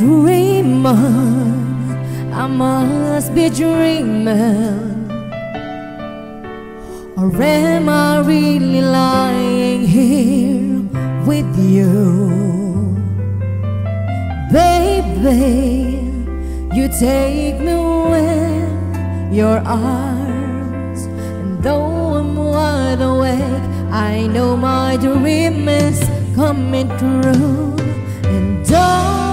dreamer, I must be dreaming. Or am I really lying here with you? Baby, you take me in your arms. And though I'm wide awake, I know my dream is coming true. And oh,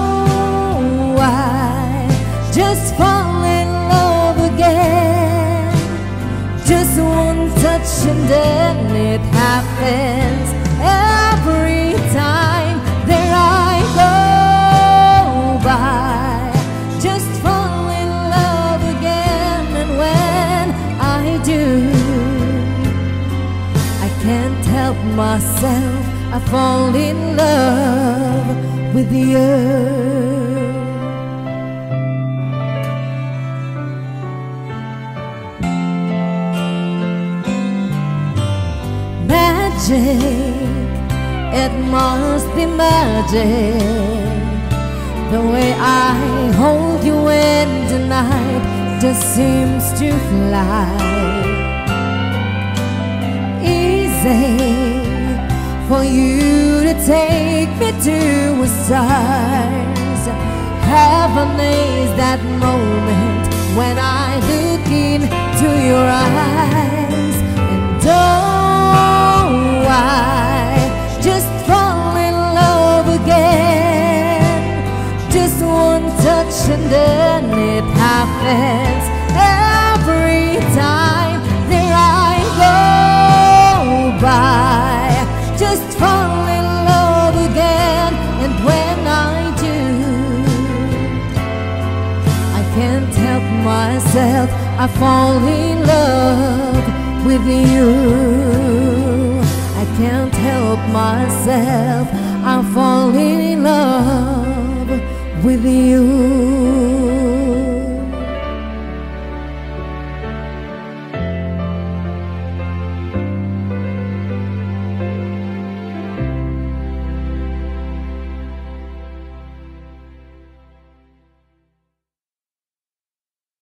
Just fall in love again. Just one touch and then it happens every time that I go by. Just fall in love again, and when I do, I can't help myself. I fall in love with you. Magic. It must be magic. The way I hold you in tonight just seems to fly. Easy for you to take me to a stars. Heaven is that moment when I look into your eyes and then it happens every time that I go by. Just fall in love again, and when I do, I can't help myself. I fall in love with you. I can't help myself. I fall in love with you.